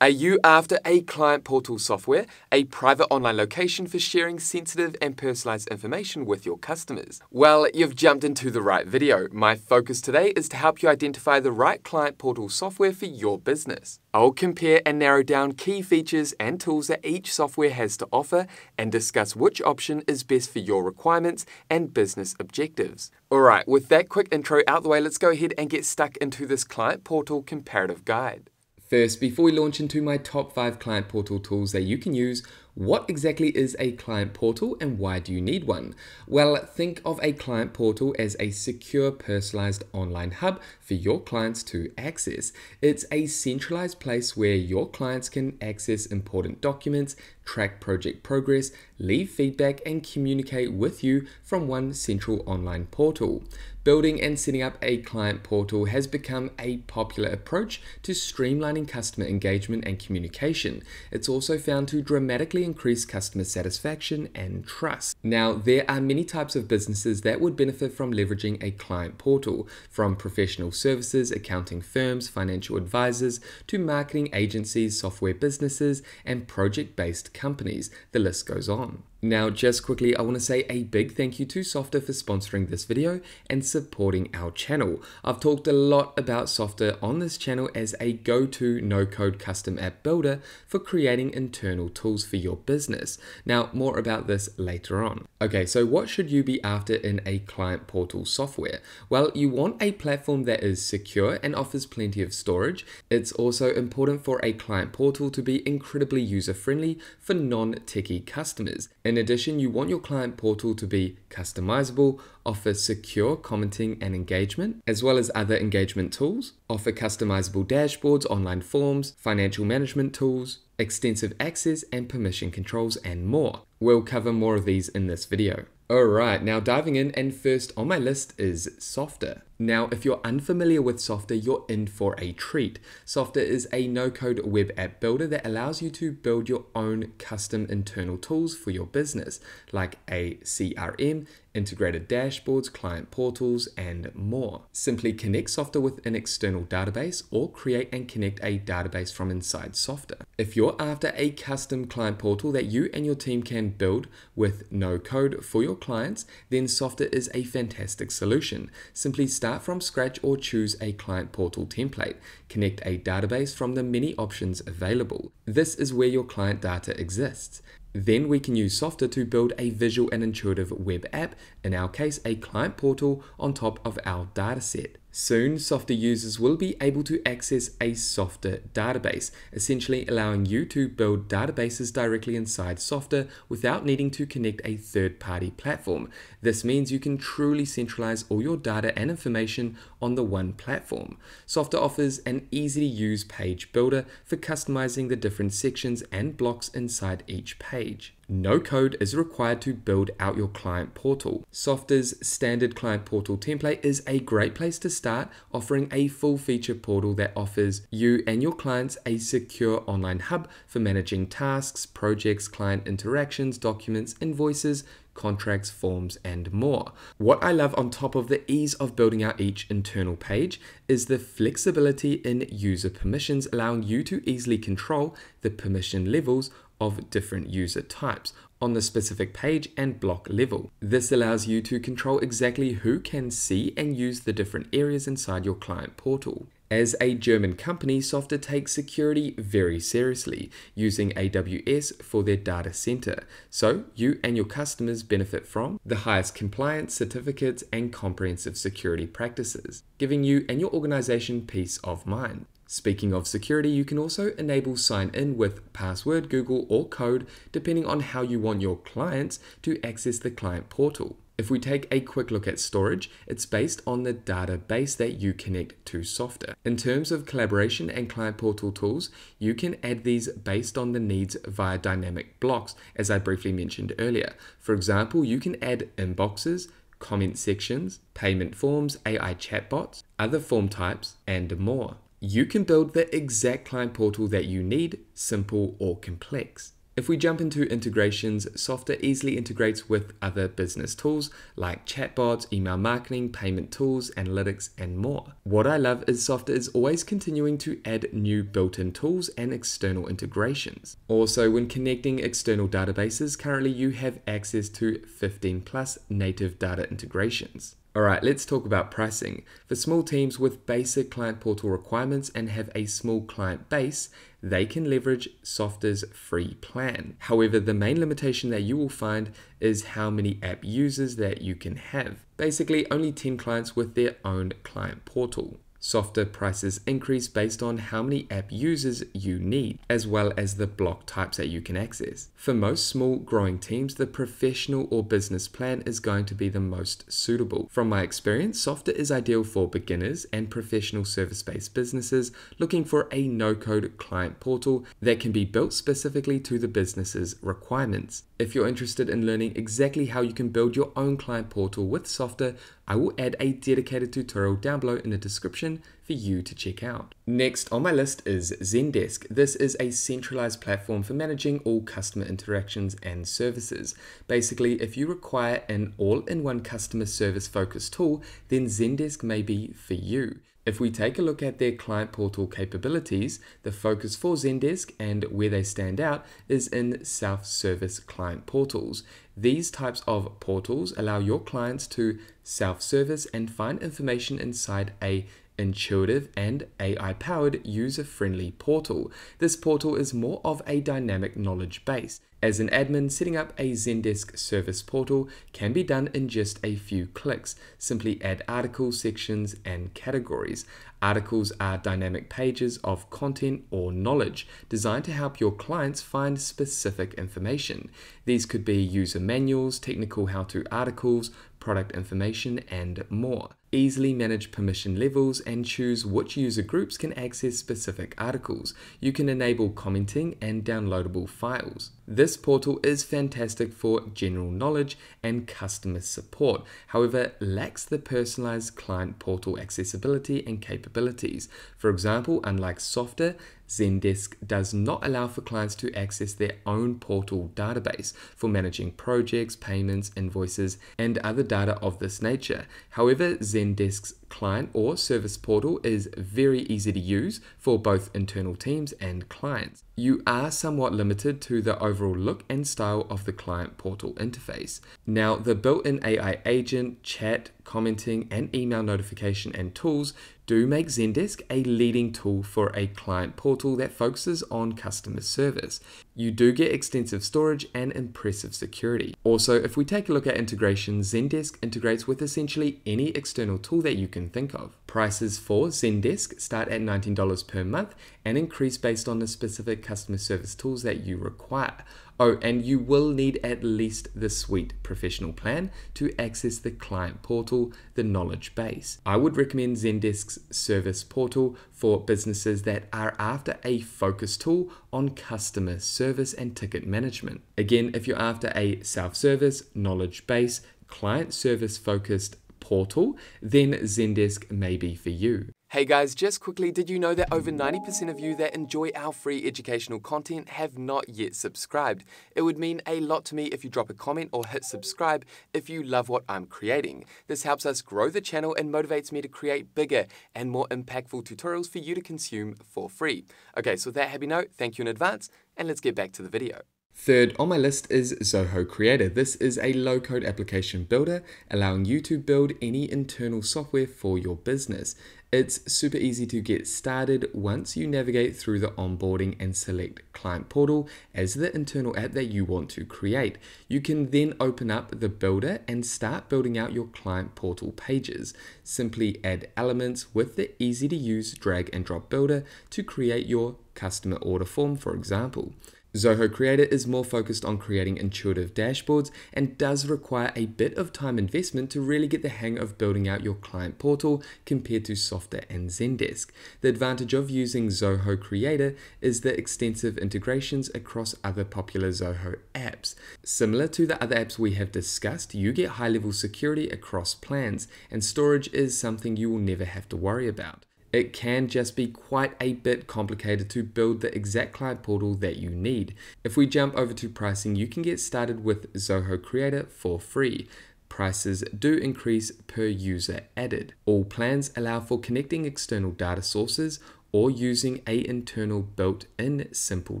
Are you after a client portal software, a private online location for sharing sensitive and personalized information with your customers? Well, you've jumped into the right video. My focus today is to help you identify the right client portal software for your business. I'll compare and narrow down key features and tools that each software has to offer and discuss which option is best for your requirements and business objectives. Alright, with that quick intro out the way, let's go ahead and get stuck into this client portal comparative guide. First, before we launch into my top 5 client portal tools that you can use, what exactly is a client portal and why do you need one? Well, think of a client portal as a secure, personalized online hub for your clients to access. It's a centralized place where your clients can access important documents, track project progress, leave feedback, and communicate with you from one central online portal. Building and setting up a client portal has become a popular approach to streamlining customer engagement and communication. It's also found to dramatically increase customer satisfaction and trust. Now, there are many types of businesses that would benefit from leveraging a client portal, from professional services, accounting firms, financial advisors, to marketing agencies, software businesses, and project based companies. The list goes on. Now, just quickly, I want to say a big thank you to Softr for sponsoring this video and supporting our channel. I've talked a lot about Softr on this channel as a go-to no-code custom app builder for creating internal tools for your business. Now, more about this later on. Okay, so what should you be after in a client portal software? Well, you want a platform that is secure and offers plenty of storage. It's also important for a client portal to be incredibly user-friendly for non-techie customers. In addition, you want your client portal to be customizable, offer secure commenting and engagement, as well as other engagement tools, offer customizable dashboards, online forms, financial management tools, extensive access and permission controls, and more. We'll cover more of these in this video. Alright, now diving in, and first on my list is Softr. Now, if you're unfamiliar with Softr, you're in for a treat. Softr is a no-code web app builder that allows you to build your own custom internal tools for your business, like a CRM, integrated dashboards, client portals, and more. Simply connect Softr with an external database or create and connect a database from inside Softr. If you're after a custom client portal that you and your team can build with no code for your clients, then Softr is a fantastic solution. Simply start start from scratch or choose a client portal template. Connect a database from the many options available. This is where your client data exists. Then we can use Softr to build a visual and intuitive web app, in our case a client portal on top of our dataset. Soon, Softr users will be able to access a Softr database, essentially allowing you to build databases directly inside Softr without needing to connect a third-party platform. This means you can truly centralize all your data and information on the one platform. Softr offers an easy-to-use page builder for customizing the different sections and blocks inside each page. No code is required to build out your client portal. Softr's standard client portal template is a great place to start, offering a full feature portal that offers you and your clients a secure online hub for managing tasks, projects, client interactions, documents, invoices, contracts, forms, and more. What I love on top of the ease of building out each internal page is the flexibility in user permissions, allowing you to easily control the permission levels of different user types on the specific page and block level. This allows you to control exactly who can see and use the different areas inside your client portal. As a German company, Softr takes security very seriously, using AWS for their data center. So you and your customers benefit from the highest compliance certificates and comprehensive security practices, giving you and your organization peace of mind. Speaking of security, you can also enable sign in with password, Google, or code, depending on how you want your clients to access the client portal. If we take a quick look at storage, it's based on the database that you connect to Softr. In terms of collaboration and client portal tools, you can add these based on the needs via dynamic blocks, as I briefly mentioned earlier. For example, you can add inboxes, comment sections, payment forms, AI chatbots, other form types, and more you can build the exact client portal that you need, simple or complex. If we jump into integrations, Softr easily integrates with other business tools like chatbots, email marketing, payment tools, analytics, and more. What I love is Softr is always continuing to add new built-in tools and external integrations. Also, when connecting external databases, currently you have access to 15 plus native data integrations. Alright, let's talk about pricing. For small teams with basic client portal requirements and have a small client base, they can leverage Softr's free plan. However, the main limitation that you will find is how many app users that you can have. Basically, only 10 clients with their own client portal. Softr prices increase based on how many app users you need, as well as the block types that you can access. For most small growing teams, the professional or business plan is going to be the most suitable. From my experience, Softr is ideal for beginners and professional service-based businesses looking for a no-code client portal that can be built specifically to the business's requirements. If you're interested in learning exactly how you can build your own client portal with Softr, I will add a dedicated tutorial down below in the description for you to check out. Next on my list is Zendesk. This is a centralized platform for managing all customer interactions and services. Basically, if you require an all-in-one customer service focused tool, then Zendesk may be for you. If we take a look at their client portal capabilities, the focus for Zendesk and where they stand out is in self-service client portals. These types of portals allow your clients to self-service and find information inside a intuitive and AI powered user friendly portal. This portal is more of a dynamic knowledge base. As an admin, setting up a Zendesk service portal can be done in just a few clicks. Simply add articles, sections, and categories. Articles are dynamic pages of content or knowledge designed to help your clients find specific information. These could be user manuals, technical how to articles, product information, and more. Easily manage permission levels and choose which user groups can access specific articles. You can enable commenting and downloadable files. This portal is fantastic for general knowledge and customer support, however, lacks the personalized client portal accessibility and capabilities. For example, unlike Softr, Zendesk does not allow for clients to access their own portal database for managing projects, payments, invoices, and other data of this nature. However, Zendesk's client or service portal is very easy to use for both internal teams and clients. You are somewhat limited to the overall look and style of the client portal interface. Now, the built-in AI agent, chat, commenting, and email notification and tools do make Zendesk a leading tool for a client portal that focuses on customer service. You do get extensive storage and impressive security. Also, if we take a look at integration, Zendesk integrates with essentially any external tool that you can think of. Prices for Zendesk start at $19 per month and increase based on the specific customer service tools that you require. Oh, and you will need at least the Suite Professional plan to access the client portal, the knowledge base. I would recommend Zendesk's service portal for businesses that are after a focus tool on customer service and ticket management. Again, if you're after a self-service, knowledge base, client service focused portal, then Zendesk may be for you. Hey guys, just quickly, did you know that over 90% of you that enjoy our free educational content have not yet subscribed? It would mean a lot to me if you drop a comment or hit subscribe if you love what I'm creating. This helps us grow the channel and motivates me to create bigger and more impactful tutorials for you to consume for free. Okay, so with that happy note, thank you in advance, and let's get back to the video. Third on my list is Zoho Creator. This is a low-code application builder allowing you to build any internal software for your business. It's super easy to get started once you navigate through the onboarding and select Client Portal as the internal app that you want to create. You can then open up the builder and start building out your Client Portal pages. Simply add elements with the easy to use drag and drop builder to create your customer order form, for example. Zoho Creator is more focused on creating intuitive dashboards and does require a bit of time investment to really get the hang of building out your client portal compared to Softr and Zendesk. The advantage of using Zoho Creator is the extensive integrations across other popular Zoho apps. Similar to the other apps we have discussed, you get high level security across plans, and storage is something you will never have to worry about. It can just be quite a bit complicated to build the exact client portal that you need. If we jump over to pricing, you can get started with Zoho Creator for free. Prices do increase per user added. All plans allow for connecting external data sources or using a internal built-in simple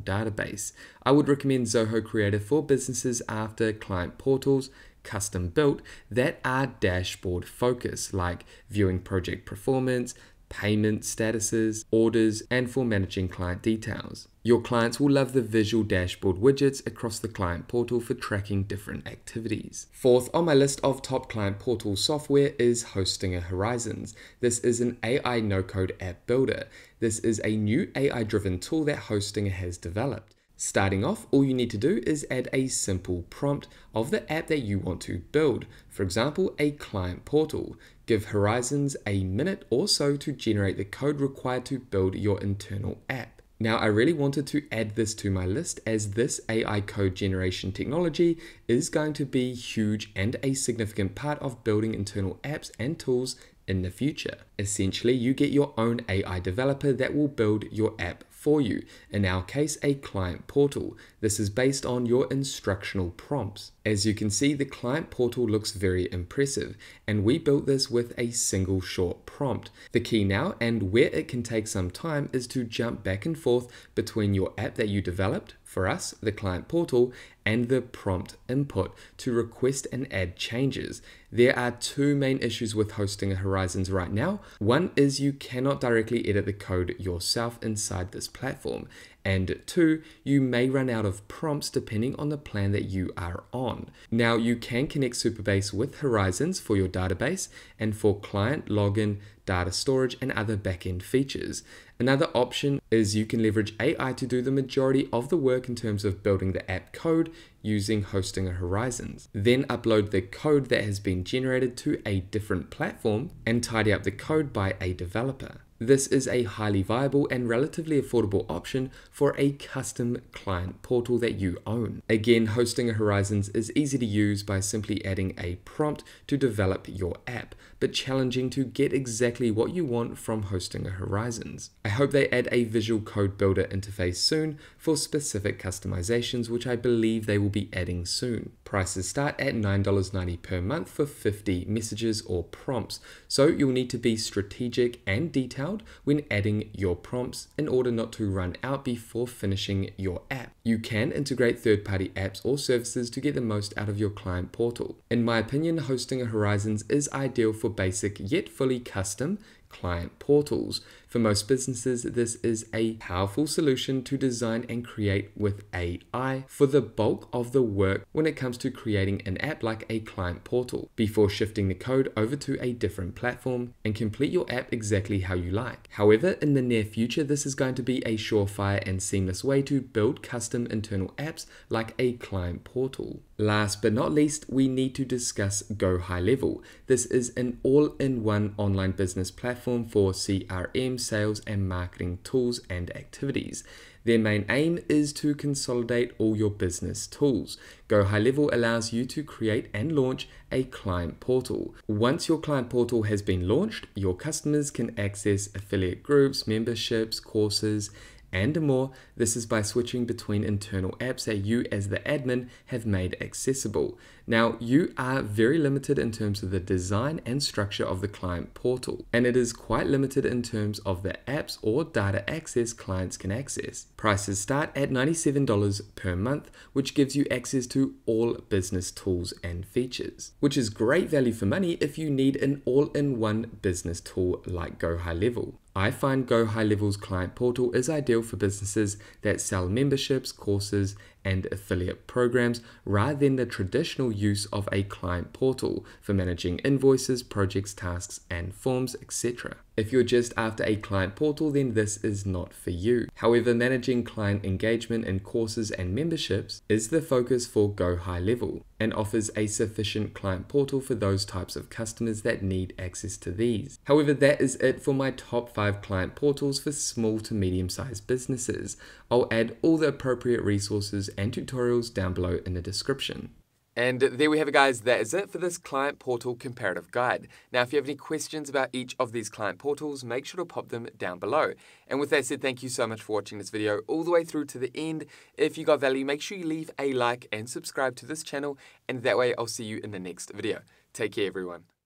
database. I would recommend Zoho Creator for businesses after client portals custom built that are dashboard focused like viewing project performance, payment statuses, orders, and for managing client details. Your clients will love the visual dashboard widgets across the client portal for tracking different activities. Fourth on my list of top client portal software is Hostinger Horizons. This is an AI no-code app builder. This is a new AI-driven tool that Hostinger has developed. Starting off, all you need to do is add a simple prompt of the app that you want to build, for example, a client portal. Give Horizons a minute or so to generate the code required to build your internal app. Now, I really wanted to add this to my list as this AI code generation technology is going to be huge and a significant part of building internal apps and tools in the future. Essentially, you get your own AI developer that will build your app for you, in our case a client portal. This is based on your instructional prompts. As you can see the client portal looks very impressive and we built this with a single short prompt. The key now and where it can take some time is to jump back and forth between your app that you developed, for us the client portal, and the prompt input to request and add changes. There are two main issues with Hostinger Horizons right now. One is you cannot directly edit the code yourself inside this platform. And two, you may run out of prompts depending on the plan that you are on. Now, you can connect Supabase with Horizons for your database and for client login, data storage, and other backend features. Another option is you can leverage AI to do the majority of the work in terms of building the app code using Hostinger Horizons. Then upload the code that has been generated to a different platform and tidy up the code by a developer. This is a highly viable and relatively affordable option for a custom client portal that you own. Again, Hostinger Horizons is easy to use by simply adding a prompt to develop your app, but challenging to get exactly what you want from Hostinger Horizons. I hope they add a visual code builder interface soon for specific customizations, which I believe they will be adding soon. Prices start at $9.90 per month for 50 messages or prompts, so you'll need to be strategic and detailed when adding your prompts in order not to run out before finishing your app. You can integrate third-party apps or services to get the most out of your client portal. In my opinion, Hostinger Horizons is ideal for basic yet fully custom client portals. For most businesses, this is a powerful solution to design and create with AI for the bulk of the work when it comes to creating an app like a client portal before shifting the code over to a different platform and complete your app exactly how you like. However, in the near future, this is going to be a surefire and seamless way to build custom internal apps like a client portal. Last but not least, we need to discuss Go High Level. This is an all-in-one online business platform for CRM, sales, and marketing tools and activities. Their main aim is to consolidate all your business tools. Go High Level allows you to create and launch a client portal. Once your client portal has been launched, your customers can access affiliate groups, memberships, courses, and more. This is by switching between internal apps that you as the admin have made accessible. Now, you are very limited in terms of the design and structure of the client portal, and it is quite limited in terms of the apps or data access clients can access. Prices start at $97 per month, which gives you access to all business tools and features, which is great value for money if you need an all-in-one business tool like Go High Level. I find Go High Level's client portal is ideal for businesses that sell memberships, courses, and affiliate programs rather than the traditional use of a client portal for managing invoices, projects, tasks, and forms, etc. If you're just after a client portal, then this is not for you. However, managing client engagement in courses and memberships is the focus for Go High Level and offers a sufficient client portal for those types of customers that need access to these. However, that is it for my top 5 client portals for small to medium sized businesses. I'll add all the appropriate resources and tutorials down below in the description. And there we have it, guys. That is it for this Client Portal Comparative Guide. Now, if you have any questions about each of these client portals, make sure to pop them down below. And with that said, thank you so much for watching this video all the way through to the end. If you got value, make sure you leave a like and subscribe to this channel, and that way I'll see you in the next video. Take care, everyone.